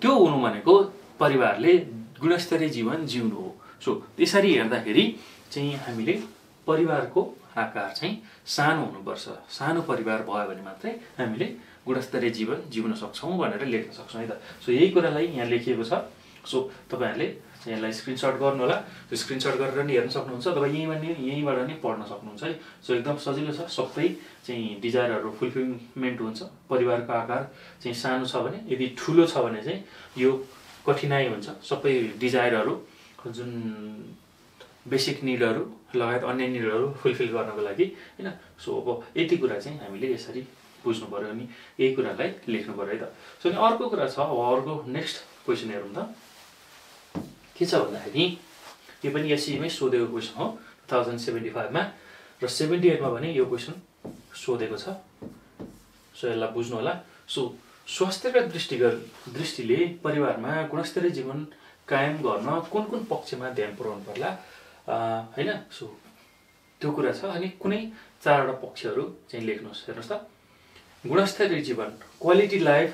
त्यो हुनु भनेको परिवारले गुणस्तरीय जीवन जिउनु हो। सो त्यसरी हेर्दाखेरि चाहिँ हामीले परिवारको आकार चाहिँ सानो हुनुपर्छ। सानो परिवार भयो भने मात्रै हामीले गुणस्तरीय जीवन जिउन सक्छौँ भनेर लेख्न सक्छौँ है त? सो यही कुरालाई यहाँ लेखिएको छ। सो तपाईँहरूले यसलाई स्क्रिनसट गर्नु होला त्यो स्क्रिनसट गरेर नि हेर्न सक्नुहुन्छ अथवा यहीँमा नि यहीँबाट नि पढ्न सक्नुहुन्छ है? सो एकदम सजिलो छ। सबै चाहिँ डिजायरहरू फुलफिलमेन्ट हुन्छ। परिवारको आकार चाहिँ सानो छ भने यदि ठुलो छ भने चाहिँ यो कठिनाइ हुन्छ। सबै डिजायरहरू जुन बेसिक निडहरू लगायत अन्य निडहरू फुलफिल गर्नको लागि होइन? सो अब यति कुरा चाहिँ हामीले यसरी बुझ्नु पऱ्यो अनि यही कुरालाई लेख्नु पऱ्यो है त। सो अनि अर्को कुरा छ अब अर्को नेक्स्ट क्वेसन हेरौँ त। के छ भन्दाखेरि यो पनि एससीमै सोधेको क्वेसन हो टु थाउजन्ड सेभेन्टी फाइभमा र सेभेन्टी एटमा पनि यो क्वेसन सोधेको छ। सो यसलाई बुझ्नु होला। सो स्वास्थ्यका दृष्टिगत दृष्टिले परिवारमा गुणस्तरीय जीवन कायम गर्न कुन कुन पक्षमा ध्यान पुऱ्याउनु पर्ला? होइन? सो त्यो कुरा छ। अनि कुनै चारवटा पक्षहरू चाहिँ लेख्नुहोस् हेर्नुहोस् त। गुणस्तरीय जीवन क्वालिटी लाइफ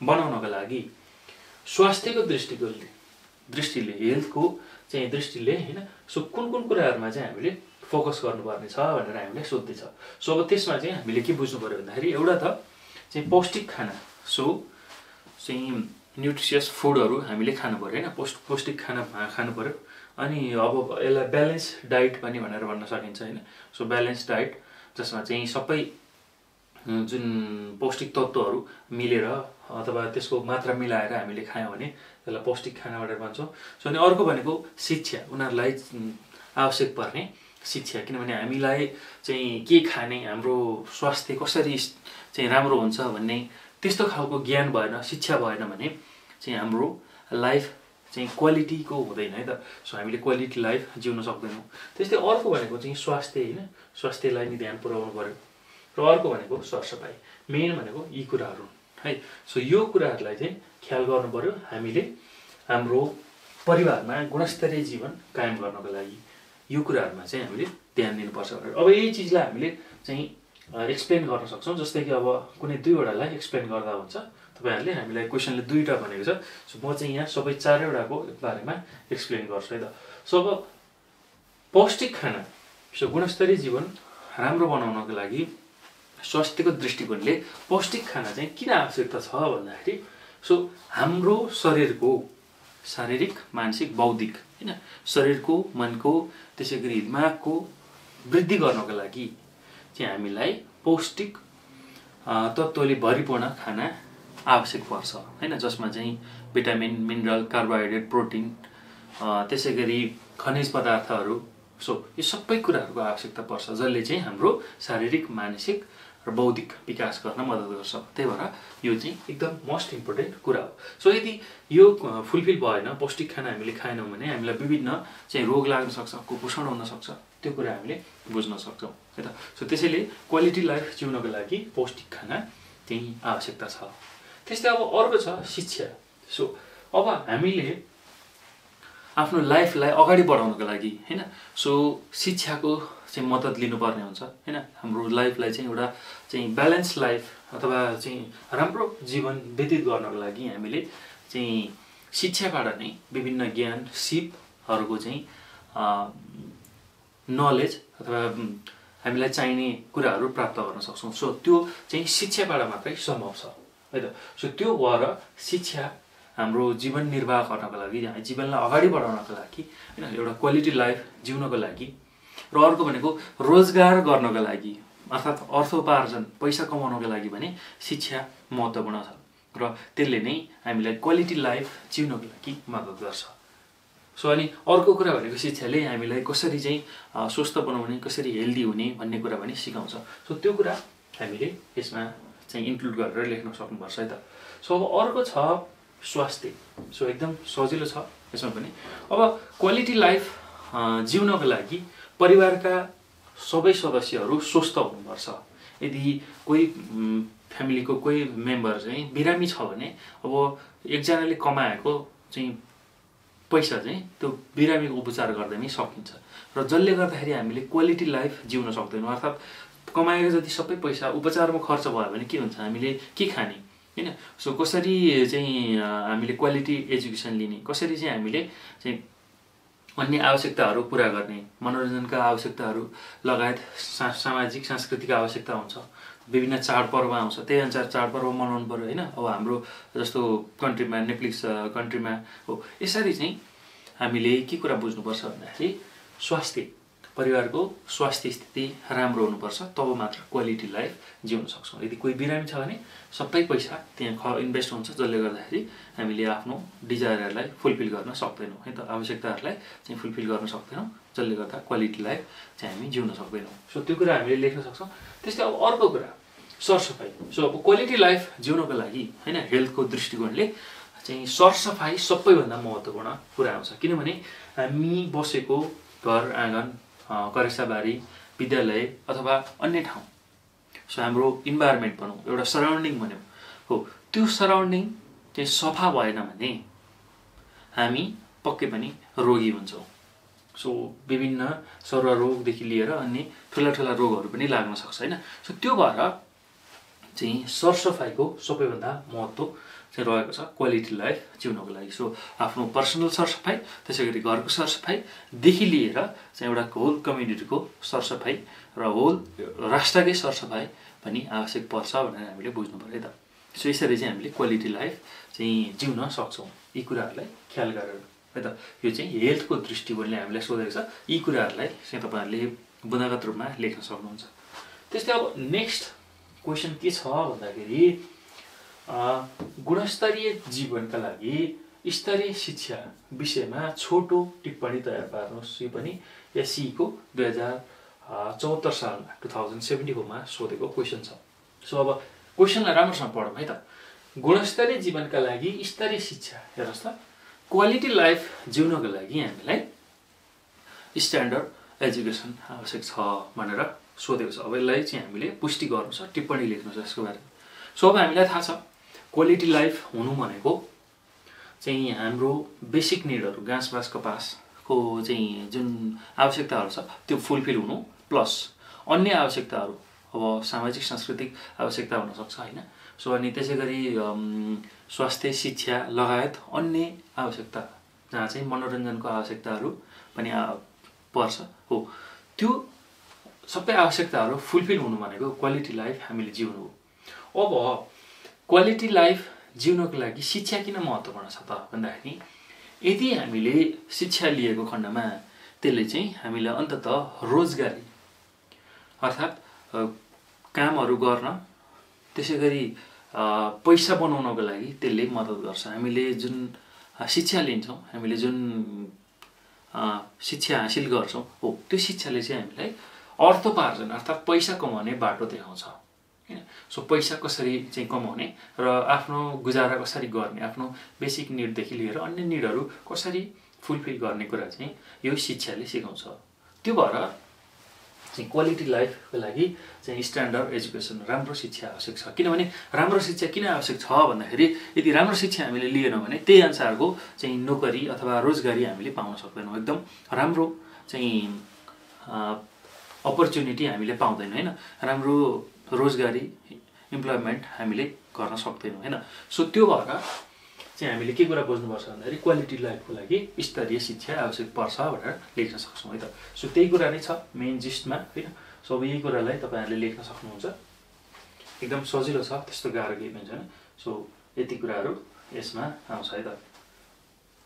बनाउनको लागि स्वास्थ्यको दृष्टिकोणले दृष्टिले हेल्थको चाहिँ दृष्टिले होइन? सो कुन कुन कुराहरूमा चाहिँ हामीले फोकस गर्नुपर्ने छ भनेर हामीले सोध्दैछ सो अब त्यसमा चाहिँ हामीले के बुझ्नु पऱ्यो भन्दाखेरि एउटा त चाहिँ पौष्टिक खाना। सो चाहिँ न्युट्रिसियस फुडहरू हामीले खानु पऱ्यो होइन? पौष्ट पौष्टिक खाना खानु पऱ्यो अनि अब यसलाई ब्यालेन्स डाइट पनि भनेर भन्न सकिन्छ होइन। सो ब्यालेन्स डाइट जसमा चाहिँ सबै जुन पौष्टिक तत्त्वहरू मिलेर अथवा त्यसको मात्रा मिलाएर हामीले खायौँ भने त्यसलाई पौष्टिक खानाबाट भन्छौँ। सो अनि अर्को भनेको शिक्षा उनीहरूलाई आवश्यक पर्ने शिक्षा। किनभने हामीलाई चाहिँ के खाने हाम्रो स्वास्थ्य कसरी चाहिँ राम्रो हुन्छ भन्ने त्यस्तो खालको ज्ञान भएन शिक्षा भएन भने चाहिँ हाम्रो लाइफ चाहिँ क्वालिटीको हुँदैन है त? सो हामीले क्वालिटी लाइफ जिउन सक्दैनौँ। त्यस्तै अर्को भनेको चाहिँ स्वास्थ्य होइन। स्वास्थ्यलाई नि ध्यान पुऱ्याउनु पऱ्यो। र अर्को भनेको सरसफाइ मेन भनेको यी कुराहरू है? सो यो कुराहरूलाई चाहिँ ख्याल गर्नु पऱ्यो हामीले हाम्रो परिवारमा गुणस्तरीय जीवन कायम गर्नको लागि। यो कुराहरूमा चाहिँ हामीले ध्यान दिनुपर्छ भनेर। अब यही चिजलाई हामीले चाहिँ एक्सप्लेन गर्न सक्छौँ। जस्तै कि अब कुनै दुईवटालाई एक्सप्लेन गर्दा हुन्छ। तपाईँहरूले हामीलाई क्वेसनले दुईवटा भनेको छ। सो म चाहिँ यहाँ सबै चारैवटाको बारेमा एक्सप्लेन गर्छु है त। सो अब पौष्टिक खाना सो गुणस्तरीय जीवन राम्रो बनाउनको लागि स्वास्थ्यको दृष्टिकोणले पौष्टिक खाना चाहिँ किन आवश्यकता छ भन्दाखेरि सो हाम्रो शरीरको शारीरिक मानसिक बौद्धिक होइन शरीरको मनको त्यसै गरी दिमागको वृद्धि गर्नको लागि चाहिँ हामीलाई पौष्टिक तत्त्वले भरिपूर्ण खाना आवश्यक पर्छ। होइन जसमा चाहिँ भिटामिन मिनरल कार्बोहाइड्रेट प्रोटिन त्यसै गरी खनिज पदार्थहरू सो यो सबै कुराहरूको आवश्यकता पर्छ जसले चाहिँ हाम्रो शारीरिक मानसिक र बौद्धिक विकास गर्न मद्दत गर्छ। त्यही भएर यो चाहिँ एकदम मोस्ट इम्पोर्टेन्ट कुरा हो। सो यदि यो फुलफिल भएन पौष्टिक खाना हामीले खाएनौँ भने हामीलाई विभिन्न चाहिँ रोग लाग्न सक्छ कुपोषण हुनसक्छ त्यो कुरा हामीले बुझ्न सक्छौँ है त? सो त्यसैले क्वालिटी लाइफ जिउनको लागि पौष्टिक खाना चाहिँ आवश्यकता छ। त्यस्तै अब अर्को छ शिक्षा। सो अब हामीले आफ्नो लाइफलाई अगाडि बढाउनको लागि होइन? सो शिक्षाको चाहिँ मद्दत लिनुपर्ने हुन्छ होइन? हाम्रो लाइफलाई चाहिँ एउटा चाहिँ ब्यालेन्स लाइफ अथवा चाहिँ राम्रो जीवन व्यतीत गर्नको लागि हामीले चाहिँ शिक्षाबाट नै विभिन्न ज्ञान सिपहरूको चाहिँ नलेज अथवा हामीलाई चाहिने कुराहरू प्राप्त गर्न सक्छौँ। सो त्यो चाहिँ शिक्षाबाट मात्रै सम्भव छ। है त? सो त्यो भएर शिक्षा हाम्रो जीवन निर्वाह गर्नको लागि जीवनलाई अगाडि बढाउनको लागि होइन एउटा क्वालिटी लाइफ जिउनको लागि र अर्को भनेको रोजगार गर्नको लागि अर्थात् अर्थोपार्जन पैसा कमाउनको लागि भने शिक्षा महत्त्वपूर्ण छ र त्यसले नै हामीलाई क्वालिटी लाइफ जिउनको लागि मद्दत गर्छ। सो अनि अर्को कुरा भनेको शिक्षाले हामीलाई कसरी चाहिँ स्वस्थ बनाउने कसरी हेल्दी हुने भन्ने कुरा पनि सिकाउँछ। सो त्यो कुरा हामीले यसमा चाहिँ इन्क्लुड गरेर लेख्न सक्नुपर्छ है त। सो अब अर्को छ स्वास्थ्य। सो एकदम सजिलो छ यसमा पनि। अब क्वालिटी लाइफ जिउनको लागि परिवारका सबै सदस्यहरू स्वस्थ हुनुपर्छ। यदि कोही फ्यामिलीको कोही मेम्बर चाहिँ बिरामी छ भने अब एकजनाले कमाएको चाहिँ पैसा चाहिँ त्यो बिरामीको उपचार गर्दा नै सकिन्छ। र जसले गर्दाखेरि हामीले क्वालिटी लाइफ जिउन सक्दैनौँ। अर्थात् कमाएको जति सबै पैसा उपचारमा खर्च भयो भने के हुन्छ? हामीले के खाने? होइन? सो कसरी चाहिँ हामीले क्वालिटी एजुकेसन लिने? कसरी चाहिँ हामीले चाहिँ अन्य आवश्यकताहरू पुरा गर्ने? मनोरञ्जनका आवश्यकताहरू लगायत सा सामाजिक सांस्कृतिक आवश्यकता हुन्छ। विभिन्न चाडपर्व आउँछ। त्यही अनुसार चाडपर्व मनाउनु पऱ्यो होइन? अब हाम्रो जस्तो कन्ट्रीमा नेप्लिक्स कन्ट्रीमा हो। यसरी चाहिँ हामीले के कुरा बुझ्नुपर्छ भन्दाखेरि स्वास्थ्य। परिवारको स्वास्थ्य स्थिति राम्रो हुनुपर्छ तब मात्र क्वालिटी लाइफ जिउन सक्छौँ। यदि कोही बिरामी छ भने सबै पैसा त्यहाँ ख इन्भेस्ट हुन्छ जसले गर्दाखेरि हामीले आफ्नो डिजायरहरूलाई फुलफिल गर्न सक्दैनौँ। है त आवश्यकताहरूलाई चाहिँ फुलफिल गर्न सक्दैनौँ जसले गर्दा क्वालिटी लाइफ चाहिँ हामी जिउन सक्दैनौँ। सो त्यो कुरा हामीले लेख्न सक्छौँ। त्यस्तै अब अर्को कुरा सरसफाइ सो अब क्वालिटी लाइफ जिउनको लागि होइन हेल्थको दृष्टिकोणले चाहिँ सरसफाइ सबैभन्दा महत्त्वपूर्ण कुरा आउँछ। किनभने हामी बसेको घर आँगन करेसाबारी विद्यालय अथवा अन्य ठाउँ। सो हाम्रो इन्भाइरोमेन्ट भनौँ एउटा सराउन्डिङ भन्यौँ। हो त्यो सराउन्डिङ चाहिँ सफा भएन भने हामी पक्कै पनि रोगी हुन्छौँ। सो विभिन्न रोगदेखि लिएर अन्य ठुला ठुला रोगहरू पनि लाग्न सक्छ होइन? सो त्यो भएर चाहिँ सरसफाइको सबैभन्दा महत्त्व चाहिँ रहेको छ क्वालिटी लाइफ जिउनको लागि। सो आफ्नो पर्सनल सरसफाइ त्यसै गरी घरको सरसफाइदेखि लिएर चाहिँ एउटा होल कम्युनिटीको सरसफाइ र होल राष्ट्रकै सरसफाइ पनि आवश्यक पर्छ भनेर हामीले बुझ्नु पऱ्यो त। सो यसरी चाहिँ हामीले क्वालिटी लाइफ चाहिँ जिउन सक्छौँ। यी कुराहरूलाई ख्याल गरेर है त। यो चाहिँ हेल्थको दृष्टिकोणले हामीलाई सोधेको छ। यी कुराहरूलाई चाहिँ तपाईँहरूले बुनागत रूपमा लेख्न सक्नुहुन्छ। त्यस्तै अब नेक्स्ट क्वेसन के छ भन्दाखेरि गुणस्तरीय जीवनका लागि स्तरीय शिक्षा विषयमा छोटो टिप्पणी तयार पार्नुहोस्। यो पनि एससीको दुई हजार चौहत्तर सालमा टु थाउजन्ड सेभेन्टी सोधेको क्वेसन छ। सो अब क्वेसनलाई राम्रोसँग पढौँ है त। गुणस्तरीय जीवनका लागि स्तरीय शिक्षा हेर्नुहोस् त। क्वालिटी लाइफ जिउनको लागि हामीलाई स्ट्यान्डर्ड एजुकेसन आवश्यक छ भनेर सोधेको छ। अब यसलाई चाहिँ हामीले पुष्टि गर्नु छ टिप्पणी लेख्नु छ यसको बारेमा। सो अब हामीलाई थाहा छ क्वालिटी लाइफ हुनु भनेको चाहिँ हाम्रो बेसिक निडहरू घाँस बाँस कपासको चाहिँ जुन आवश्यकताहरू छ त्यो फुलफिल हुनु प्लस अन्य आवश्यकताहरू अब सामाजिक सांस्कृतिक आवश्यकता हुनसक्छ होइन? सो अनि त्यसै गरी स्वास्थ्य शिक्षा लगायत अन्य आवश्यकता जहाँ चाहिँ मनोरञ्जनको आवश्यकताहरू पनि पर्छ। हो त्यो सबै आवश्यकताहरू फुलफिल हुनु भनेको क्वालिटी लाइफ हामीले जिउनु हो। अब क्वालिटी लाइफ जिउनको लागि शिक्षा किन महत्त्वपूर्ण छ त भन्दाखेरि यदि हामीले शिक्षा लिएको खण्डमा त्यसले चाहिँ हामीलाई अन्तत रोजगारी अर्थात् कामहरू गर्न त्यसै गरी पैसा बनाउनको लागि त्यसले मद्दत गर्छ। हामीले जुन शिक्षा लिन्छौँ हामीले जुन शिक्षा हासिल गर्छौँ हो त्यो शिक्षाले चाहिँ हामीलाई अर्थोपार्जन अर्थात् पैसा कमाउने बाटो देखाउँछ। सो पैसा कसरी चाहिँ कमाउने र आफ्नो गुजारा कसरी गर्ने आफ्नो बेसिक निडदेखि लिएर अन्य निडहरू कसरी फुलफिल गर्ने कुरा चाहिँ यो शिक्षाले सिकाउँछ। त्यो भएर चाहिँ क्वालिटी लाइफको लागि चाहिँ स्ट्यान्डर्ड एजुकेसन राम्रो शिक्षा आवश्यक छ। किनभने राम्रो शिक्षा किन आवश्यक छ भन्दाखेरि यदि राम्रो शिक्षा हामीले लिएनौँ भने त्यही अनुसारको चाहिँ नोकरी अथवा रोजगारी हामीले पाउन सक्दैनौँ। एकदम राम्रो चाहिँ अपर्च्युनिटी हामीले पाउँदैनौँ होइन? राम्रो रोजगारी इम्प्लोइमेन्ट हामीले गर्न सक्दैनौँ होइन? सो त्यो भएर चाहिँ हामीले के कुरा बुझ्नुपर्छ भन्दाखेरि क्वालिटी लाइफको लागि स्तरीय शिक्षा आवश्यक पर्छ भनेर लेख्न सक्छौँ है त? सो त्यही कुरा नै छ मेन जिस्टमा होइन? सो अब यही कुरालाई तपाईँहरूले लेख्न सक्नुहुन्छ। एकदम सजिलो छ त्यस्तो गाह्रो केही पनि छैन। सो यति कुराहरू यसमा आउँछ है त?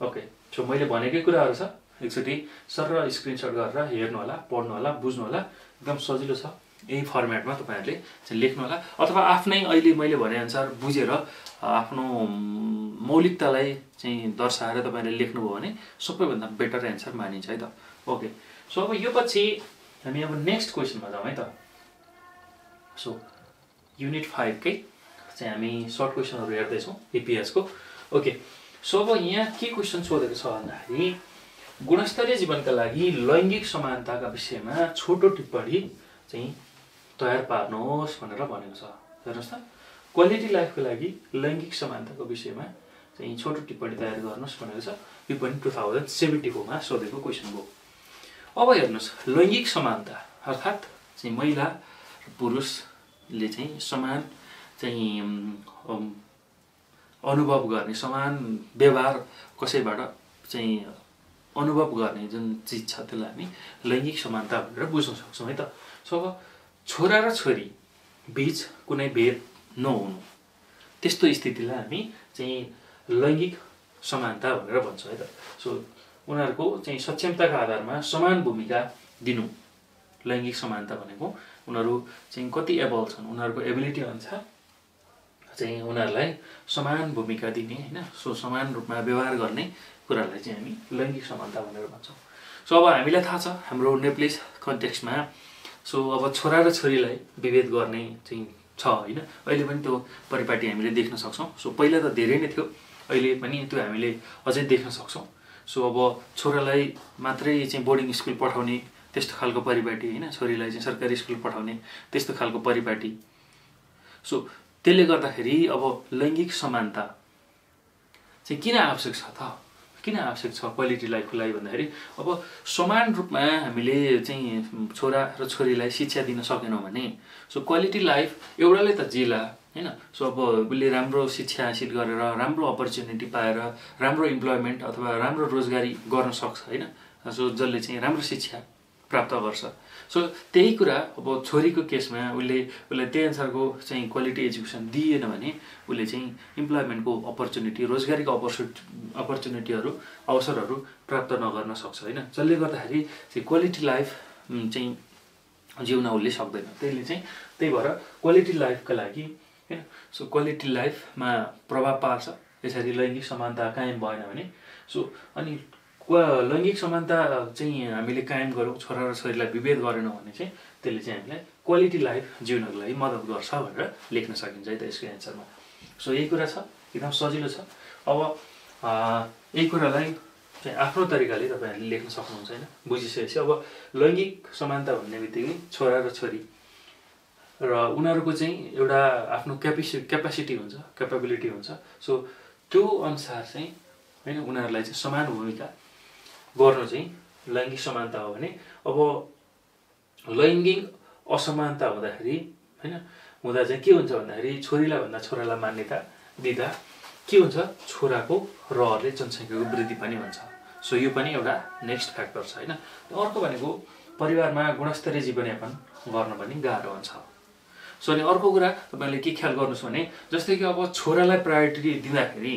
ओके सो मैले भनेकै कुराहरू छ। एकचोटि सर र स्क्रिनसट गरेर होला बुझ्नु होला एकदम सजिलो छ। यही फर्मेटमा तपाईँहरूले चाहिँ लेख्नु होला। अथवा आफ्नै अहिले मैले भनेअनुसार बुझेर आफ्नो मौलिकतालाई चाहिँ दर्शाएर तपाईँले लेख्नुभयो भने सबैभन्दा बेटर एन्सर मानिन्छ है त। ओके सो अब यो पछि हामी अब नेक्स्ट क्वेसनमा जाउँ है त। सो युनिट फाइभकै चाहिँ हामी सर्ट क्वेसनहरू हेर्दैछौँ इपिएसको ओके सो अब यहाँ के क्वेसन सोधेको छ भन्दाखेरि गुणस्तरीय जीवनका लागि लैङ्गिक समानताका विषयमा छोटो टिप्पणी चाहिँ तयार पार्नुहोस् भनेर भनेको छ। हेर्नुहोस् त। क्वालिटी लाइफको लागि लैङ्गिक समानताको विषयमा चाहिँ छोटो टिप्पणी तयार गर्नुहोस् भनेको छ। यो पनि टु थाउजन्ड सेभेन्टी फोरमा सोधेको क्वेसन हो। अब हेर्नुहोस् लैङ्गिक समानता अर्थात् चाहिँ महिला र पुरुषले चाहिँ समान चाहिँ अनुभव गर्ने समान व्यवहार कसैबाट चाहिँ अनुभव गर्ने जुन चिज छ त्यसलाई हामी लैङ्गिक समानता भनेर बुझ्न सक्छौँ है त। सो अब छोरा र छोरी बिच कुनै भेद नहुनु। त्यस्तो स्थितिलाई हामी चाहिँ लैङ्गिक समानता भनेर भन्छौँ है त। सो उनीहरूको चाहिँ सक्षमताको आधारमा समान भूमिका दिनु। लैङ्गिक समानता भनेको उनीहरू चाहिँ कति एबल छन् उनीहरूको एबिलिटी अनुसार चाहिँ उनीहरूलाई समान भूमिका दिने होइन? सो समान रूपमा व्यवहार गर्ने कुरालाई चाहिँ हामी लैङ्गिक समानता भनेर भन्छौँ। सो अब हामीलाई थाहा छ हाम्रो नेप्लिस कन्टेक्स्टमा सो अब छोरा र छोरीलाई विभेद गर्ने चाहिँ छ होइन? अहिले पनि त्यो परिपाटी हामीले देख्न सक्छौँ। सो पहिला त धेरै नै थियो। अहिले पनि त्यो हामीले अझै देख्न सक्छौँ। सो अब छोरालाई मात्रै चाहिँ बोर्डिङ स्कुल पठाउने त्यस्तो खालको परिपाटी होइन? छोरीलाई चाहिँ सरकारी स्कुल पठाउने त्यस्तो खालको परिपाटी। सो त्यसले गर्दाखेरि अब लैङ्गिक समानता चाहिँ किन आवश्यक छ त? किन आवश्यक छ क्वालिटी लाइफको लागि भन्दाखेरि अब समान रूपमा हामीले चाहिँ छोरा र छोरीलाई शिक्षा दिन सकेनौँ भने सो क्वालिटी लाइफ एउटाले त जिला होइन? सो अब उसले राम्रो शिक्षा हासिल गरेर राम्रो अपर्च्युनिटी पाएर राम्रो इम्प्लोइमेन्ट अथवा राम्रो रोजगारी गर्न सक्छ होइन? सो जसले चाहिँ राम्रो शिक्षा प्राप्त गर्छ। सो त्यही कुरा अब छोरीको केसमा उसले उसलाई त्यही अनुसारको चाहिँ क्वालिटी एजुकेसन दिएन भने उसले चाहिँ इम्प्लोइमेन्टको अपर्च्युनिटी रोजगारीको अपर्चु अपर्च्युनिटीहरू अवसरहरू प्राप्त नगर्न सक्छ होइन? जसले गर्दाखेरि चाहिँ क्वालिटी लाइफ चाहिँ जिउन उसले सक्दैन। त्यसले चाहिँ त्यही भएर क्वालिटी लाइफका लागि होइन? सो क्वालिटी लाइफमा प्रभाव पार्छ। यसरी लैङ्गिक समानता कायम भएन भने। सो अनि लैङ्गिक समानता चाहिँ हामीले कायम गरौँ छोरा र छोरीलाई विभेद गरेनौँ भने चाहिँ त्यसले चाहिँ हामीलाई क्वालिटी लाइफ जिउनको लागि मद्दत गर्छ भनेर लेख्न सकिन्छ है त यसको एन्सरमा सो यही कुरा छ एकदम सजिलो छ। अब यही कुरालाई चाहिँ आफ्नो तरिकाले तपाईँहरूले लेख्न सक्नुहुन्छ होइन बुझिसकेपछि अब लैङ्गिक समानता भन्ने बित्तिकै छोरा र छोरी र उनीहरूको चाहिँ एउटा आफ्नो क्यापेसि क्यापेसिटी हुन्छ क्यापेबिलिटी हुन्छ। सो त्यो अनुसार चाहिँ होइन उनीहरूलाई चाहिँ समान भूमिका गर्नु चाहिँ लैङ्गिक समानता हो भने अब लैङ्गिक असमानता हुँदाखेरि होइन हुँदा चाहिँ के हुन्छ भन्दाखेरि छोरीलाई भन्दा छोरालाई मान्यता दिँदा के हुन्छ? छोराको रहरले जनसङ्ख्याको वृद्धि पनि हुन्छ सो यो पनि एउटा नेक्स्ट फ्याक्टर छ होइन? अर्को भनेको परिवारमा गुणस्तरीय जीवनयापन गर्न पनि गाह्रो हुन्छ। सो अनि अर्को कुरा तपाईँले के ख्याल गर्नुहोस् भने जस्तै कि अब छोरालाई प्रायोरिटी दिँदाखेरि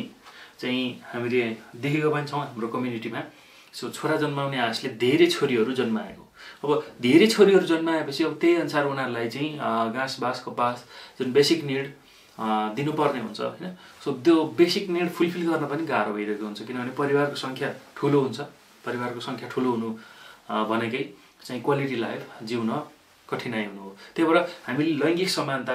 चाहिँ हामीले देखेको पनि छौँ हाम्रो कम्युनिटीमा सो छोरा जन्माउने आशले धेरै छोरीहरू जन्माएको। अब धेरै छोरीहरू जन्माएपछि अब त्यही अनुसार उनीहरूलाई चाहिँ घाँस बाँस कपास जुन बेसिक निड दिनुपर्ने हुन्छ होइन? सो त्यो बेसिक निड फुलफिल गर्न पनि गाह्रो भइरहेको हुन्छ किनभने परिवारको सङ्ख्या ठुलो हुन्छ। परिवारको सङ्ख्या ठुलो हुनु भनेकै चाहिँ क्वालिटी लाइफ जिउन कठिनाइ हुनु हो। त्यही भएर हामीले लैङ्गिक समानता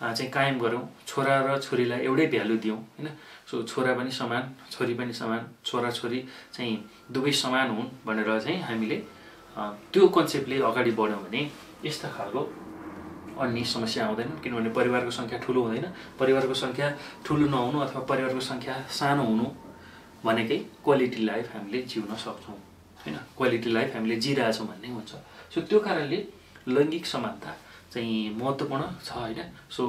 चाहिँ कायम गरौँ। छोरा र छोरीलाई एउटै भ्यालु दियौँ होइन? सो छोरा पनि समान छोरी पनि समान छोरा छोरी चाहिँ दुवै समान हुन् भनेर चाहिँ हामीले त्यो कन्सेप्टले अगाडि बढ्यौँ भने यस्ता खालको अन्य समस्या आउँदैन किनभने परिवारको सङ्ख्या ठुलो हुँदैन। परिवारको सङ्ख्या ठुलो नहुनु अथवा परिवारको सङ्ख्या सानो हुनु भनेकै क्वालिटी लाइफ हामीले जिउन सक्छौँ होइन? क्वालिटी लाइफ हामीले जिरहेछौँ भन्ने हुन्छ। सो त्यो कारणले लैङ्गिक समानता चाहिँ महत्त्वपूर्ण छ होइन। सो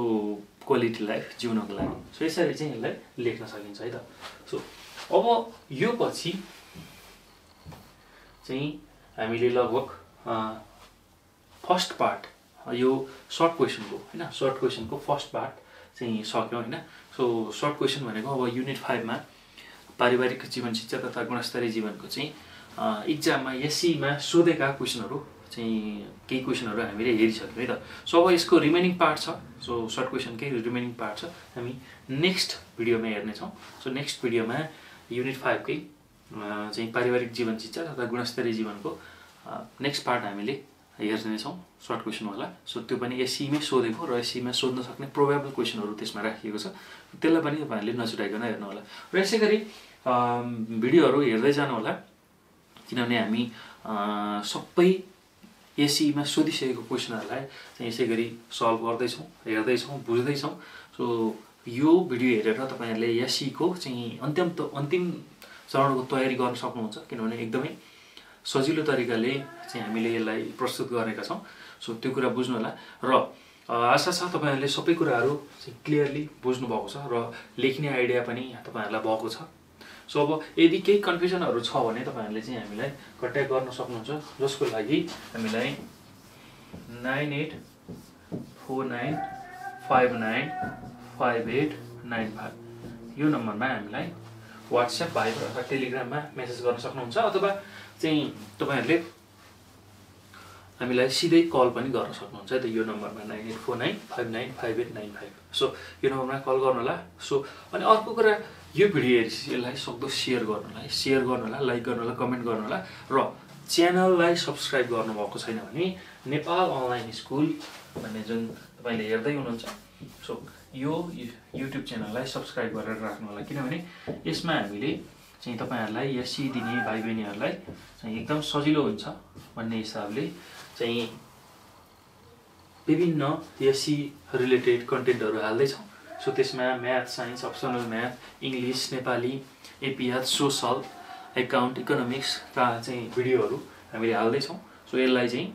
क्वालिटी लाइफ जिउनको लागि। सो यसरी चाहिँ यसलाई लेख्न सकिन्छ है त। सो अब यो पछि चाहिँ हामीले लगभग फर्स्ट पार्ट यो सर्ट क्वेसनको होइन सर्ट क्वेसनको फर्स्ट पार्ट चाहिँ सक्यौँ होइन। सो सर्ट क्वेसन भनेको अब युनिट फाइभमा पारिवारिक जीवन शिक्षा तथा गुणस्तरीय जीवनको चाहिँ इक्जाममा एससीमा सोधेका क्वेसनहरू चाहिँ केही क्वेसनहरू हामीले हेरिसक्यौँ है त। सो अब यसको रिमेनिङ पार्ट छ। सो सर्ट क्वेसनकै रिमेनिङ पार्ट छ हामी नेक्स्ट भिडियोमा हेर्नेछौँ। सो नेक्स्ट भिडियोमा युनिट फाइभकै चाहिँ पारिवारिक जीवन शिक्षा तथा गुणस्तरीय जीवनको नेक्स्ट पार्ट हामीले हेर्नेछौँ सर्ट क्वेसनवाला सो त्यो पनि एससीमै सोधेको र एससीमा सोध्न सक्ने प्रोभाबल क्वेसनहरू त्यसमा राखिएको छ। त्यसलाई पनि तपाईँहरूले नछुटाइकन हेर्नु होला र यसै गरी भिडियोहरू हेर्दै जानु होला किनभने हामी सबै एससीमा सोधिसकेको क्वेसनहरूलाई चाहिँ यसै गरी सल्भ गर्दैछौँ हेर्दैछौँ बुझ्दैछौँ। सो यो भिडियो हेरेर तपाईँहरूले एससीको चाहिँ अन्तिम अन्तिम चरणको तयारी गर्न सक्नुहुन्छ किनभने एकदमै सजिलो तरिकाले चाहिँ हामीले यसलाई प्रस्तुत गरेका छौँ। सो त्यो कुरा बुझ्नु होला र आशा छ तपाईँहरूले सबै कुराहरू चाहिँ क्लियरली बुझ्नुभएको छ र लेख्ने आइडिया पनि तपाईँहरूलाई भएको छ। सो अब यदि केही कन्फ्युजनहरू छ भने तपाईँहरूले चाहिँ हामीलाई कन्ट्याक्ट गर्न सक्नुहुन्छ। जसको लागि हामीलाई nine eight four nine five nine five eight nine five यो नम्बरमा हामीलाई वाट्सएप भाइबर अथवा टेलिग्राममा मेसेज गर्न सक्नुहुन्छ अथवा चाहिँ तपाईँहरूले हामीलाई सिधै कल पनि गर्न सक्नुहुन्छ है त यो नम्बरमा nine eight four nine five nine five eight nine five. So यो नम्बरमा कल गर्नु होला सो अनि अर्को कुरा यो भिडियो यसलाई सक्दो सेयर गर्नु होला सेयर गर्नु होला लाइक गर्नु होला कमेन्ट गर्नु होला र च्यानललाई सब्सक्राइब गर्नुभएको छैन भने नेपाल अनलाइन स्कुल भन्ने जुन तपाईँले हेर्दै हुनुहुन्छ सो यो युट्युब च्यानललाई सब्सक्राइब गरेर राख्नु होला किनभने यसमा हामीले चाहिँ तपाईँहरूलाई एससी दिने भाइ बहिनीहरूलाई चाहिँ एकदम सजिलो हुन्छ भन्ने हिसाबले चाहिँ विभिन्न एससी रिलेटेड कन्टेन्टहरू हाल्दैछौँ। सो त्यसमा math science optional math English Nepali एपिएच social account इकोनोमिक्सका चाहिँ भिडियोहरू हामीले हाल्दैछौँ। सो यसलाई चाहिँ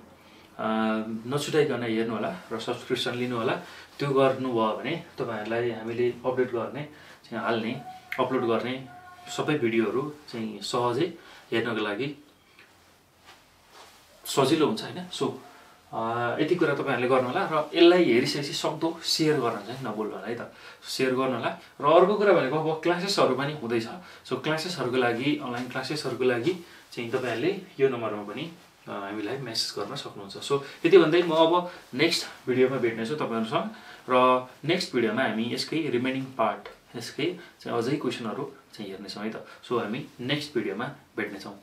नछुटाइकन हेर्नु होला र सब्सक्रिप्सन लिनु होला त्यो गर्नुभयो भने तपाईँहरूलाई हामीले अपडेट गर्ने चाहिँ हाल्ने अपलोड गर्ने सबै भिडियोहरू चाहिँ सहजै हेर्नको लागि सजिलो हुन्छ होइन? सो यति कुरा तपाईँहरूले गर्नु होला र यसलाई हेरिसकेपछि सक्दो सेयर गर्न चाहिँ नबोल्नु होला है त। सेयर गर्नु होला र अर्को कुरा भनेको अब क्लासेसहरू पनि हुँदैछ। सो क्लासेसहरूको लागि अनलाइन क्लासेसहरूको लागि चाहिँ तपाईँहरूले यो नम्बरमा पनि हामीलाई मेसेज गर्न सक्नुहुन्छ। सो यति भन्दै म अब नेक्स्ट भिडियोमा भेट्नेछु तपाईँहरूसँग र नेक्स्ट भिडियोमा हामी यसकै रिमेनिङ पार्ट यसकै चाहिँ अझै क्वेसनहरू चाहिँ हेर्नेछौँ है त। सो हामी नेक्स्ट भिडियोमा भेट्नेछौँ।